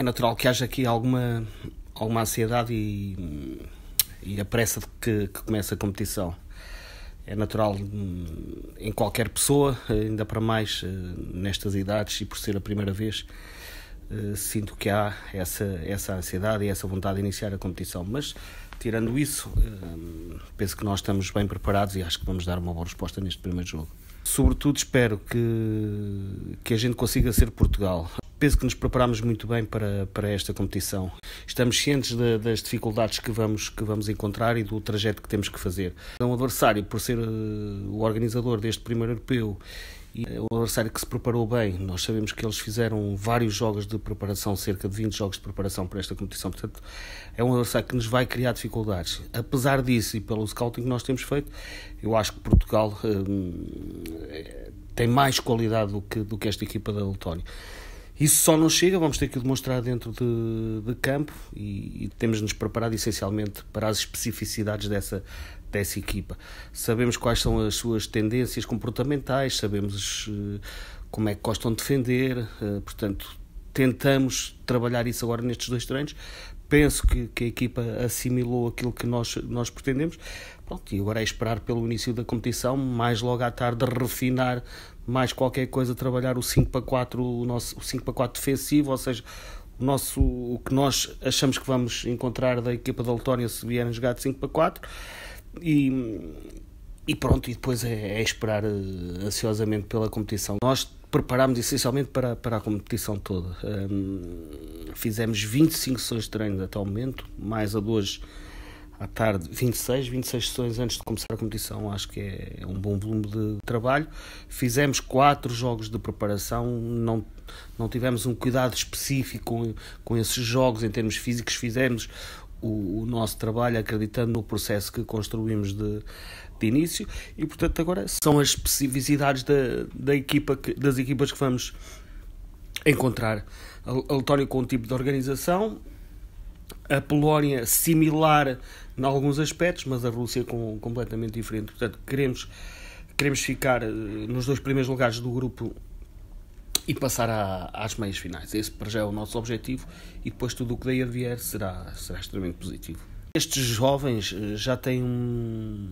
é natural que haja aqui alguma, alguma ansiedade e, e a pressa de que, que comece a competição. É natural hum, em qualquer pessoa, ainda para mais eh, nestas idades e por ser a primeira vez, eh, sinto que há essa, essa ansiedade e essa vontade de iniciar a competição. Mas, tirando isso, hum, penso que nós estamos bem preparados e acho que vamos dar uma boa resposta neste primeiro jogo. Sobretudo, espero que, que a gente consiga ser Portugal. Penso que nos preparamos muito bem para, para esta competição. Estamos cientes de, das dificuldades que vamos, que vamos encontrar e do trajeto que temos que fazer. É um adversário, por ser uh, o organizador deste primeiro europeu e é um adversário que se preparou bem. Nós sabemos que eles fizeram vários jogos de preparação, cerca de 20 jogos de preparação para esta competição. Portanto, é um adversário que nos vai criar dificuldades. Apesar disso e pelo scouting que nós temos feito, eu acho que Portugal hum, tem mais qualidade do que, do que esta equipa da Letónia. Isso só não chega, vamos ter que o demonstrar dentro de, de campo e, e temos de nos preparar essencialmente para as especificidades dessa, dessa equipa. Sabemos quais são as suas tendências comportamentais, sabemos uh, como é que gostam de defender, uh, portanto, tentamos trabalhar isso agora nestes dois treinos. Penso que, que a equipa assimilou aquilo que nós, nós pretendemos. Pronto, e agora é esperar pelo início da competição, mais logo à tarde refinar mais qualquer coisa, trabalhar o 5 para 4, o nosso o 5 para 4 defensivo, ou seja, o, nosso, o que nós achamos que vamos encontrar da equipa da Letónia se vierem jogar de 5 para 4 e, e pronto, e depois é, é esperar uh, ansiosamente pela competição. Nós preparámos essencialmente para, para a competição toda. Um, fizemos 25 sessões de treino até o momento, mais a duas à tarde 26, 26 sessões antes de começar a competição, acho que é um bom volume de trabalho. Fizemos quatro jogos de preparação, não, não tivemos um cuidado específico com, com esses jogos em termos físicos, fizemos o, o nosso trabalho acreditando no processo que construímos de, de início e, portanto, agora são as especificidades da, da equipa que, das equipas que vamos encontrar. A Letónia com um tipo de organização, a Polónia similar em alguns aspectos, mas a Rússia com, completamente diferente. Portanto, queremos, queremos ficar eh, nos dois primeiros lugares do grupo e passar à, às meias finais. Esse para já é o nosso objetivo e depois tudo o que daí vier será, será extremamente positivo. Estes jovens eh, já têm um,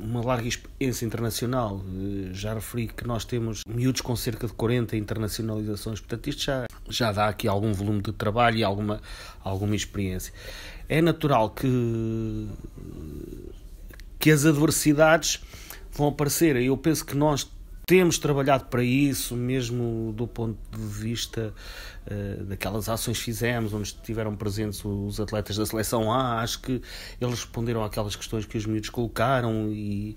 uma larga experiência internacional. Eh, já referi que nós temos miúdos com cerca de 40 internacionalizações, portanto, isto já, já dá aqui algum volume de trabalho e alguma, alguma experiência. É natural que, que as adversidades vão aparecer. Eu penso que nós temos trabalhado para isso, mesmo do ponto de vista uh, daquelas ações que fizemos, onde estiveram presentes os atletas da seleção A. Acho que eles responderam àquelas questões que os miúdos colocaram e,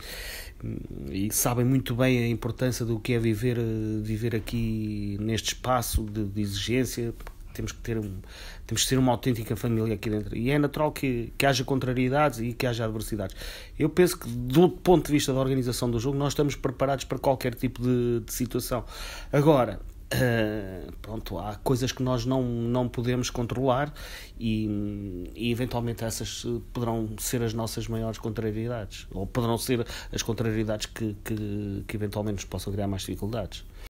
e sabem muito bem a importância do que é viver, eh, viver aqui neste espaço de, de exigência, temos que ter um, temos que ser uma autêntica família aqui dentro. E é natural que, que haja contrariedades e que haja adversidades. Eu penso que do ponto de vista da organização do jogo nós estamos preparados para qualquer tipo de, de situação. Agora Uh, pronto, há coisas que nós não, não podemos controlar e, e, eventualmente essas poderão ser as nossas maiores contrariedades. Ou poderão ser as contrariedades que, que, que eventualmente nos possam criar mais dificuldades.